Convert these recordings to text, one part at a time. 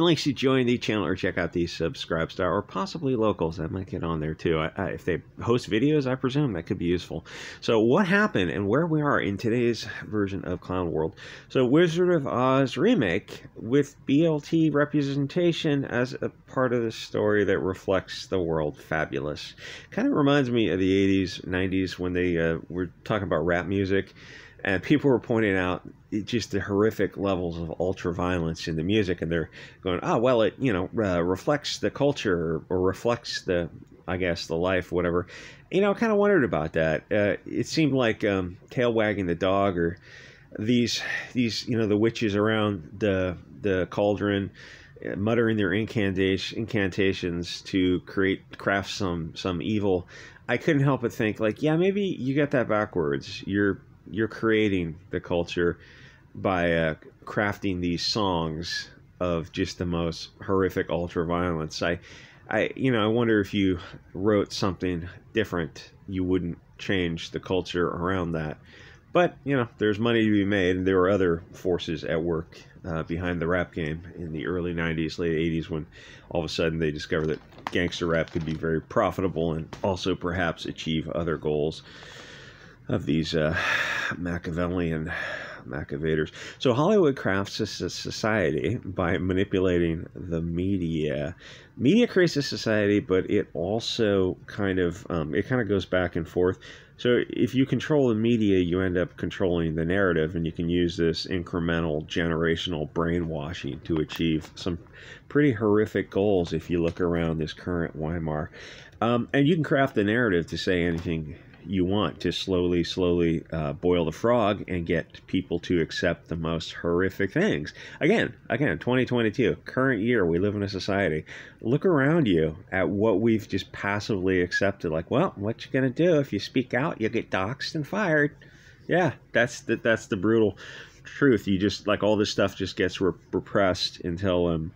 links to join the channel or check out the Subscribestar or possibly locals that might get on there too. I, I, if they host videos, I presume that could be useful. So, what happened and where we are in today's version of Clown World? So, Wizard of Oz remake with BLT representation as a part of the story that reflects the world fabulous. Kind of reminds me of the 80s, 90s when they uh, were talking about rap music and people were pointing out just the horrific levels of ultra violence in the music, and they're going, "Oh, well, it you know uh, reflects the culture or reflects the, I guess, the life, whatever." You know, I kind of wondered about that. Uh, it seemed like um, tail wagging the dog, or these these you know the witches around the the cauldron uh, muttering their incantation, incantations to create craft some some evil. I couldn't help but think like, yeah, maybe you got that backwards. You're you're creating the culture by uh, crafting these songs of just the most horrific ultra violence. I, I, you know, I wonder if you wrote something different, you wouldn't change the culture around that. But you know, there's money to be made, and there were other forces at work uh, behind the rap game in the early '90s, late '80s, when all of a sudden they discovered that gangster rap could be very profitable and also perhaps achieve other goals of these uh, Machiavellian Machiavators. So Hollywood crafts a society by manipulating the media. Media creates a society, but it also kind of um, it kind of goes back and forth. So if you control the media, you end up controlling the narrative, and you can use this incremental generational brainwashing to achieve some pretty horrific goals. If you look around this current Weimar, um, and you can craft the narrative to say anything you want to slowly, slowly uh, boil the frog and get people to accept the most horrific things. Again, again, 2022, current year, we live in a society. Look around you at what we've just passively accepted. Like, well, what you gonna do if you speak out? You get doxxed and fired. Yeah, that's the, that's the brutal truth. You just like all this stuff just gets repressed until um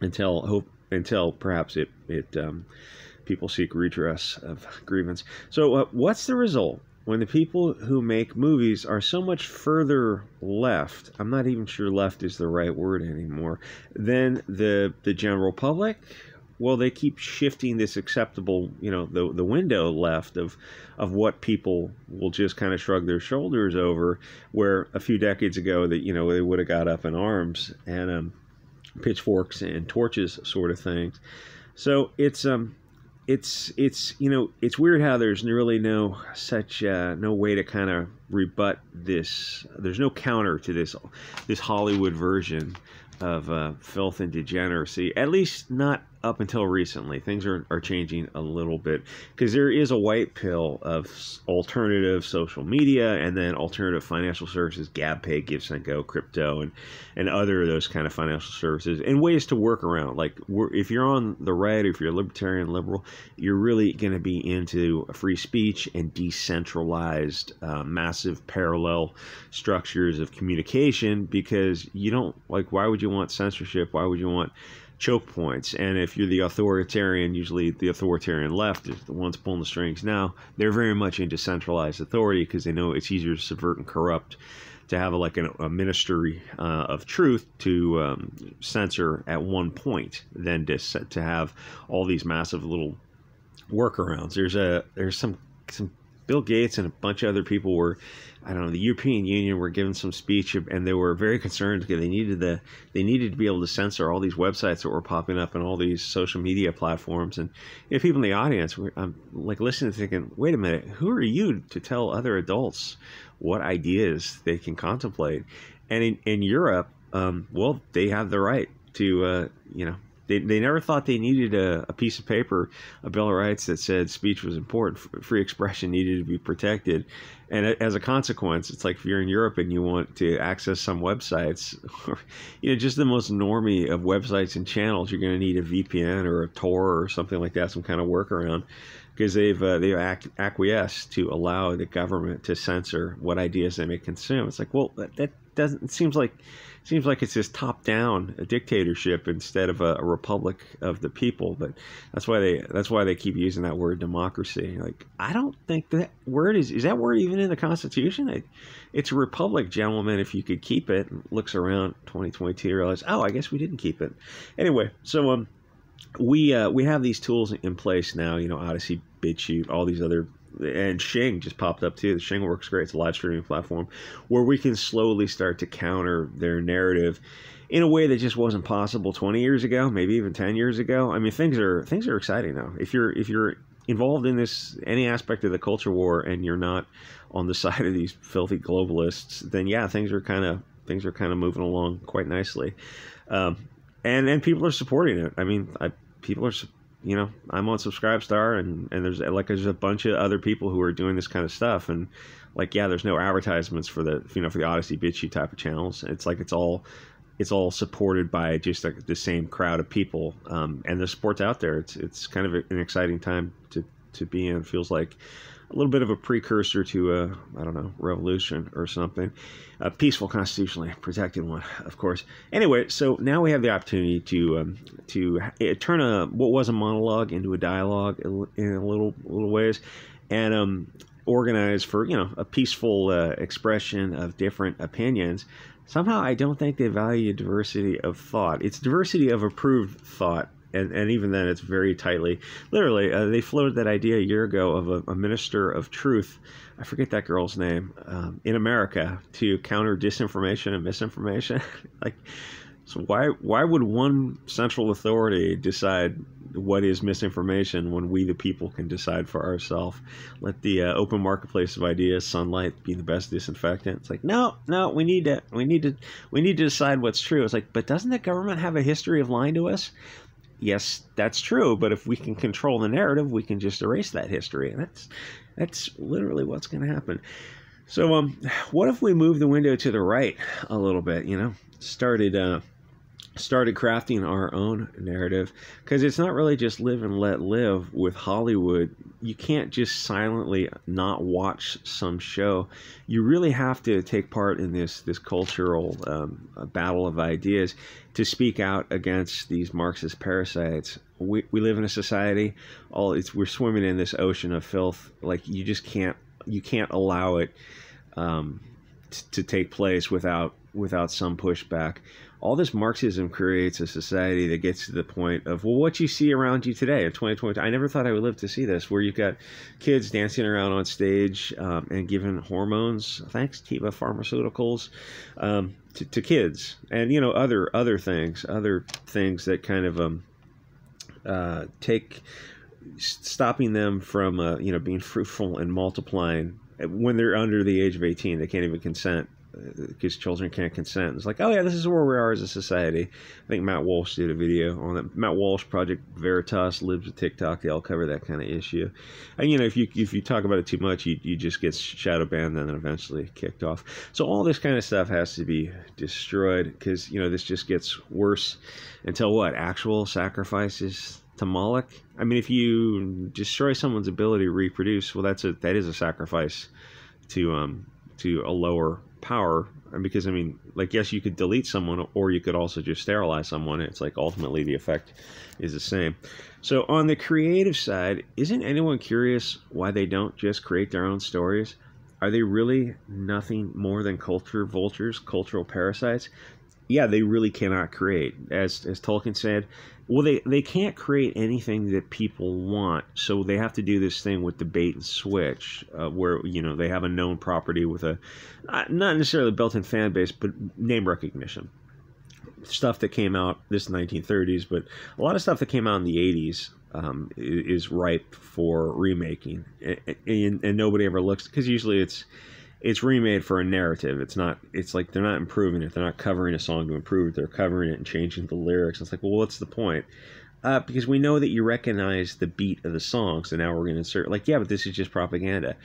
until hope until perhaps it it um people seek redress of grievance. So, uh, what's the result when the people who make movies are so much further left? I'm not even sure left is the right word anymore. Than the the general public. Well, they keep shifting this acceptable, you know, the the window left of of what people will just kind of shrug their shoulders over. Where a few decades ago, that you know they would have got up in arms and um, pitchforks and torches, sort of things. So it's um it's it's you know it's weird how there's really no such uh, no way to kind of rebut this. There's no counter to this this Hollywood version of uh, filth and degeneracy. At least not up until recently. Things are, are changing a little bit because there is a white pill of alternative social media and then alternative financial services, GabPay, GiveSendGo, crypto, and, and other of those kind of financial services and ways to work around. Like if you're on the right, if you're libertarian liberal, you're really going to be into free speech and decentralized, uh, massive parallel structures of communication because you don't like, why would you want censorship? Why would you want choke points. And if you're the authoritarian, usually the authoritarian left is the ones pulling the strings now, they're very much into centralized authority because they know it's easier to subvert and corrupt to have a, like an, a ministry uh, of truth to um, censor at one point than to, to have all these massive little workarounds. There's a there's some some Bill Gates and a bunch of other people were I don't know, the European Union were given some speech and they were very concerned because they needed the they needed to be able to censor all these websites that were popping up and all these social media platforms and you know, people in the audience were I'm like listening thinking, wait a minute, who are you to tell other adults what ideas they can contemplate? And in, in Europe, um, well, they have the right to uh, you know they, they never thought they needed a, a piece of paper, a Bill of Rights that said speech was important, free expression needed to be protected. And as a consequence, it's like if you're in Europe and you want to access some websites, or, you know, just the most normie of websites and channels, you're going to need a VPN or a Tor or something like that, some kind of workaround because they've uh, they've acquiesced to allow the government to censor what ideas they may consume. It's like, well, that, that doesn't. It seems like seems like it's this top down a dictatorship instead of a, a, republic of the people. But that's why they that's why they keep using that word democracy. Like I don't think that word is is that word even in the Constitution. It, it's a republic, gentlemen. If you could keep it, looks around 2022, realize oh I guess we didn't keep it. Anyway, so um we uh, we have these tools in place now. You know, Odysee, BitChute, all these other and Shing just popped up too. The Shing works great. It's a live streaming platform where we can slowly start to counter their narrative in a way that just wasn't possible 20 years ago, maybe even 10 years ago. I mean, things are things are exciting now. If you're if you're involved in this any aspect of the culture war and you're not on the side of these filthy globalists, then yeah, things are kind of things are kind of moving along quite nicely. Um, and and people are supporting it. I mean, I, people are, you know, I'm on Subscribestar, and and there's like there's a bunch of other people who are doing this kind of stuff, and like yeah, there's no advertisements for the you know for the Odysee BitChute type of channels. It's like it's all it's all supported by just like the same crowd of people, um, and the sport's out there. It's it's kind of an exciting time to to be in. It feels like a little bit of a precursor to a I don't know revolution or something, a peaceful, constitutionally protected one, of course. Anyway, so now we have the opportunity to um, to turn a what was a monologue into a dialogue in a little little ways, and um, organize for you know a peaceful uh, expression of different opinions. Somehow, I don't think they value diversity of thought. It's diversity of approved thought and, and even then it's very tightly. Literally uh, they floated that idea a year ago of a, a minister of truth. I forget that girl's name um, in america to counter disinformation and misinformation. Like so why why would one central authority decide what is misinformation when we the people can decide for ourselves? Let the uh, open marketplace of ideas sunlight be the best disinfectant. It's like no no we need to we need to we need to decide what's true. It's like but doesn't the government have a history of lying to us yes, that's true, but if we can control the narrative, we can just erase that history. And that's that's literally what's going to happen. So, um, what if we move the window to the right a little bit? You know, started uh, started crafting our own narrative because it's not really just live and let live with Hollywood. You can't just silently not watch some show. You really have to take part in this this cultural um, battle of ideas to speak out against these Marxist parasites. We, we live in a society all it's we're swimming in this ocean of filth. Like you just can't you can't allow it um, to take place without without some pushback all this Marxism creates a society that gets to the point of, well, what you see around you today in 2020. I never thought I would live to see this, where you've got kids dancing around on stage um, and giving hormones, thanks Teva Pharmaceuticals, um, to, to, kids, and you know other other things, other things that kind of um, uh, take stopping them from uh, you know being fruitful and multiplying when they're under the age of 18 they can't even consent because children can't consent. It's like, oh yeah, this is where we are as a society. I think Matt Walsh did a video on it. Matt Walsh, Project Veritas, Libs of TikTok. They all cover that kind of issue. And you know, if you if you talk about it too much, you, you just get shadow banned and then eventually kicked off. So all this kind of stuff has to be destroyed because you know this just gets worse until what actual sacrifices to Moloch. I mean, if you destroy someone's ability to reproduce, well, that's a that is a sacrifice to um to a lower power because i mean like yes you could delete someone or you could also just sterilize someone. It's like ultimately the effect is the same. So on the creative side isn't anyone curious why they don't just create their own stories? Are they really nothing more than culture vultures cultural parasites? Yeah they really cannot create. As as tolkien said well they they can't create anything that people want so they have to do this thing with the bait and switch uh, where you know they have a known property with a not necessarily built-in fan base but name recognition. Stuff that came out this 1930s but a lot of stuff that came out in the 80s um, is ripe for remaking and, and, and nobody ever looks because usually it's it's remade for a narrative. It's not. It's like they're not improving it. They're not covering a song to improve it. They're covering it and changing the lyrics. It's like, well, what's the point? Uh, because we know that you recognize the beat of the song, so now we're going to insert. Like, yeah, but this is just propaganda.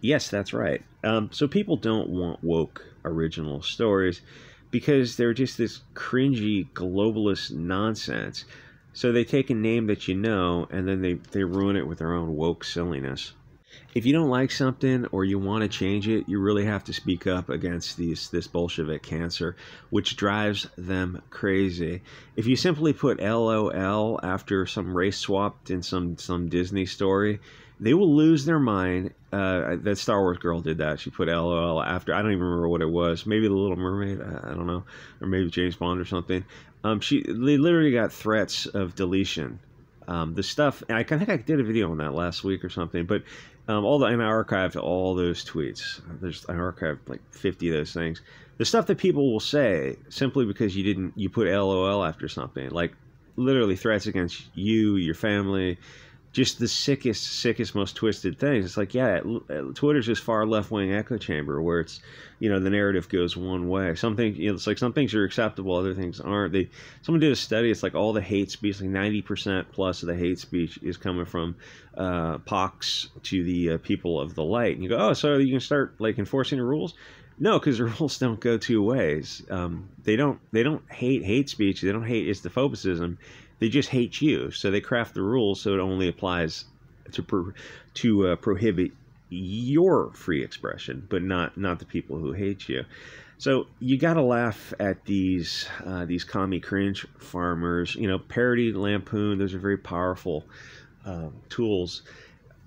Yes, that's right. Um, so people don't want woke original stories because they're just this cringy globalist nonsense. So they take a name that you know and then they, they ruin it with their own woke silliness. If you don't like something or you want to change it, you really have to speak up against these this Bolshevik cancer, which drives them crazy. If you simply put LOL after some race swapped in some some Disney story, they will lose their mind. Uh, that Star Wars girl did that. She put LOL after I don't even remember what it was. Maybe the Little Mermaid. I, I don't know, or maybe James Bond or something. Um, she they literally got threats of deletion um, the stuff, I think I did a video on that last week or something, but um, all the, and I archived all those tweets. There's, I archived like 50 of those things. The stuff that people will say simply because you didn't, you put LOL after something, like literally threats against you, your family, just the sickest, sickest, most twisted things. It's like, yeah, Twitter's just far left wing echo chamber where it's, you know, the narrative goes one way. Some things, you know, it's like some things are acceptable, other things aren't. They, someone did a study. It's like all the hate speech, like ninety percent plus of the hate speech is coming from uh, pox to the uh, people of the light. And you go, oh, so you can start like enforcing the rules. No, because the rules don't go two ways. Um, they don't. They don't hate hate speech. They don't hate Islamophobicism they just hate you, so they craft the rules so it only applies to pro, to uh, prohibit your free expression, but not not the people who hate you. So you got to laugh at these uh, these commie cringe farmers. You know, parody, lampoon. Those are very powerful uh, tools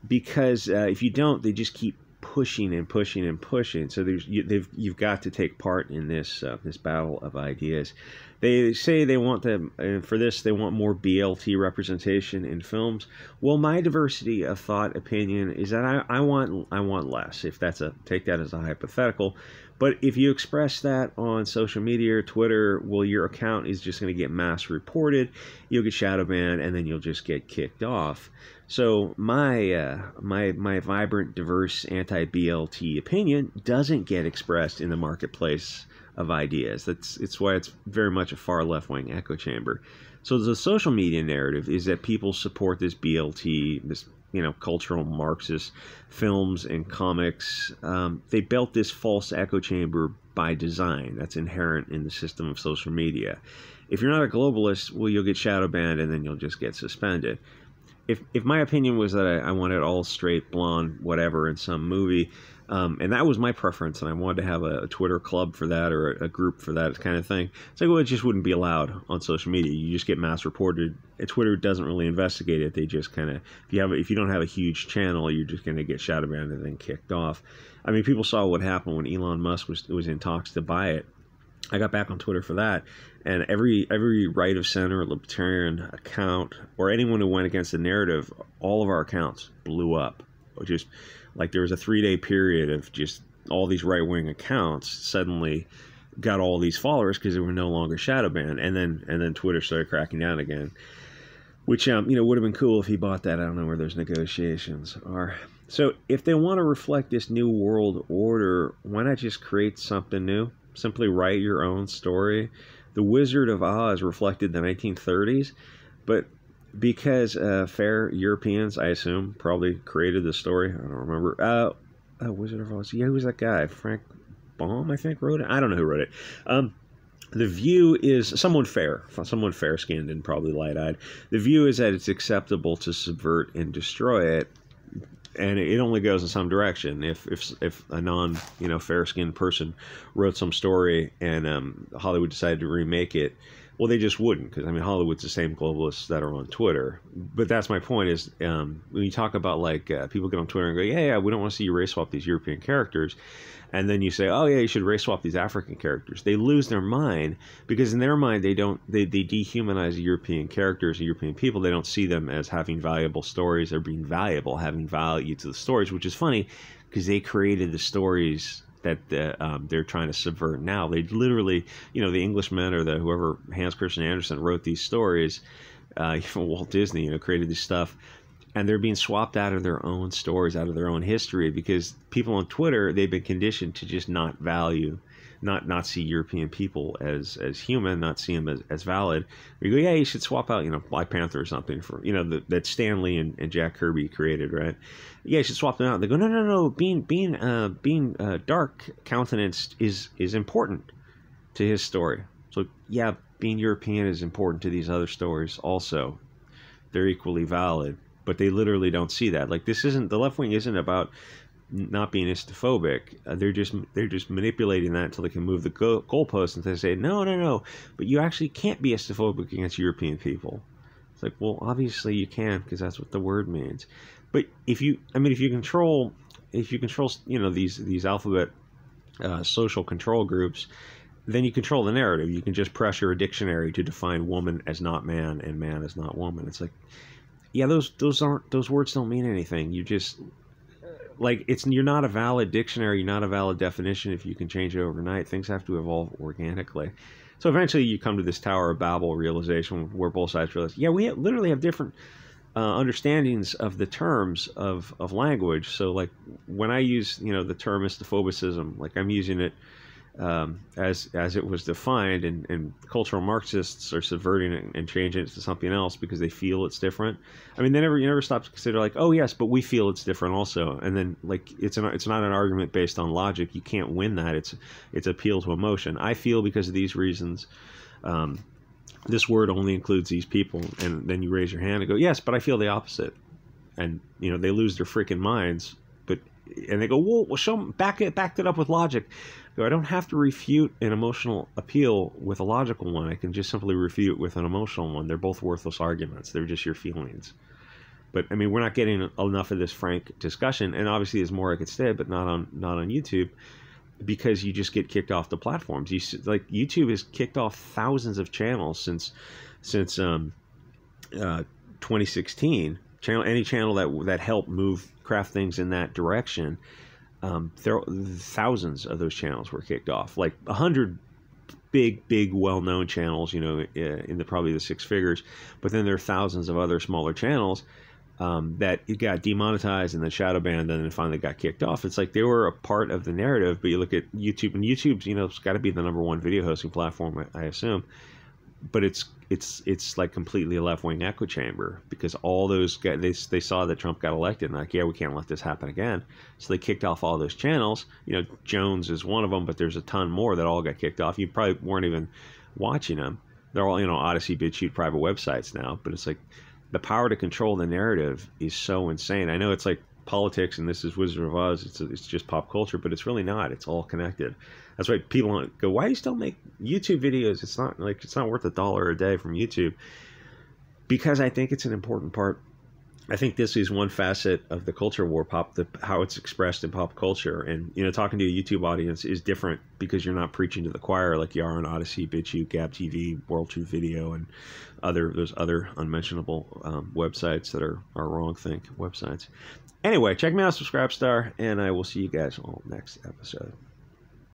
because uh, if you don't, they just keep pushing and pushing and pushing. So there's you, they've you've got to take part in this uh, this battle of ideas. They say they want them and for this they want more BLT representation in films. Well, my diversity of thought opinion is that I, I want I want less. If that's a take that as a hypothetical, but if you express that on social media or Twitter, well, your account is just going to get mass reported. You'll get shadow banned, and then you'll just get kicked off. So my uh, my my vibrant, diverse anti-BLT opinion doesn't get expressed in the marketplace of ideas. That's it's why it's very much a far left-wing echo chamber. So the social media narrative is that people support this BLT, this you know cultural Marxist films and comics. Um, they built this false echo chamber by design. That's inherent in the system of social media. If you're not a globalist, well, you'll get shadow banned and then you'll just get suspended. If if my opinion was that I, I wanted all straight blonde whatever in some movie, um, and that was my preference, and I wanted to have a, a Twitter club for that or a, a, group for that kind of thing. It's like, well, it just wouldn't be allowed on social media. You just get mass reported. Twitter doesn't really investigate it. They just kind of, if you have, if you don't have a huge channel, you're just going to get shadow banned and then kicked off. I mean, people saw what happened when Elon Musk was was in talks to buy it. I got back on Twitter for that, and every every right of center libertarian account or anyone who went against the narrative, all of our accounts blew up. Just like there was a three day period of just all these right wing accounts suddenly got all these followers because they were no longer shadow banned, and then and then Twitter started cracking down again, which um you know would have been cool if he bought that. I don't know where those negotiations are. So if they want to reflect this new world order, why not just create something new? Simply write your own story. The Wizard of Oz reflected the 1930s, but because uh, fair Europeans, I assume, probably created the story. I don't remember. Uh, uh, Wizard of Oz. Yeah, who was that guy? Frank Baum, I think, wrote it. I don't know who wrote it. Um, the view is someone fair, someone fair skinned and probably light eyed. The view is that it's acceptable to subvert and destroy it, and it only goes in some direction. If if if a non you know fair skinned person wrote some story and um, Hollywood decided to remake it, well, they just wouldn't because I mean Hollywood's the same globalists that are on Twitter. But that's my point is um, when you talk about like uh, people get on Twitter and go, yeah, yeah, we don't want to see you race swap these European characters, and then you say, oh yeah, you should race swap these African characters. They lose their mind because in their mind they don't they they dehumanize European characters, European people. They don't see them as having valuable stories or being valuable, having value to the stories, which is funny because they created the stories that um, they're trying to subvert now. They literally, you know, the Englishmen or the whoever Hans Christian Andersen wrote these stories, uh, even Walt Disney, you know, created this stuff, and they're being swapped out of their own stories, out of their own history, because people on Twitter they've been conditioned to just not value not not see European people as as human, not see them as, as valid. We go, yeah, you should swap out, you know, Black Panther or something for you know the, that Stan Lee and, and Jack Kirby created, right? Yeah, you should swap them out. They go, no, no, no, being being uh, being uh, dark countenanced is is important to his story. So yeah, being European is important to these other stories also. They're equally valid. but they literally don't see that. Like this isn't the left wing isn't about not being Istophobic. Uh, they're just they're just manipulating that until they can move the go- goalposts and they say no, no, no. But you actually can't be Istophobic against European people. It's like, well, obviously you can because that's what the word means. But if you, I mean, if you control, if you control, you know, these these alphabet uh, social control groups, then you control the narrative. You can just pressure a dictionary to define woman as not man and man as not woman. It's like, yeah, those those aren't those words don't mean anything. You just like it's you're not a valid dictionary, you're not a valid definition if you can change it overnight. Things have to evolve organically. So eventually, you come to this Tower of Babel realization where both sides realize, yeah, we literally have different uh, understandings of the terms of, of language. So, like when I use, you know, the term istophobicism, like I'm using it um, as as it was defined, and, and cultural Marxists are subverting it and changing it to something else because they feel it's different. I mean, they never you never stop to consider like, oh yes, but we feel it's different also. And then like it's an it's not an argument based on logic. You can't win that. It's it's appeal to emotion. I feel because of these reasons. Um, this word only includes these people, and then you raise your hand and go, yes, but I feel the opposite. And you know they lose their freaking minds but and they go, well, well show them, back it, backed it up with logic. I don't have to refute an emotional appeal with a logical one. I can just simply refute with an emotional one. They're both worthless arguments. They're just your feelings. But I mean, we're not getting enough of this frank discussion, and obviously, there's more I could say, but not on not on YouTube, because you just get kicked off the platforms. You like YouTube has kicked off thousands of channels since since um, uh, 2016. Channel any channel that that helped move craft things in that direction um, there thousands of those channels were kicked off, like a hundred big, big, well-known channels, you know, in the probably the six figures. But then there are thousands of other smaller channels um, that got demonetized and then shadow banned and then finally got kicked off. It's like they were a part of the narrative, but you look at YouTube and YouTube's, you know, it's got to be the number one video hosting platform, I assume but it's it's it's like completely a left wing echo chamber because all those guys they they saw that Trump got elected and like yeah we can't let this happen again. So they kicked off all those channels. You know Jones is one of them but there's a ton more that all got kicked off. You probably weren't even watching them. They're all you know Odysee BitChute private websites now but it's like the power to control the narrative is so insane. I know it's like politics and this is Wizard of Oz. It's, it's just pop culture, but it's really not. It's all connected. That's why people go, why do you still make YouTube videos? It's not like it's not worth a dollar a day from YouTube because I think it's an important part. I think this is one facet of the culture war pop, the how it's expressed in pop culture, and you know, talking to a YouTube audience is different because you're not preaching to the choir like you are on Odysee, BitChute, Gab TV, World Truth Video, and other those other unmentionable um, websites that are are wrong think websites. Anyway, check me out, Subscribe Star, and I will see you guys all next episode.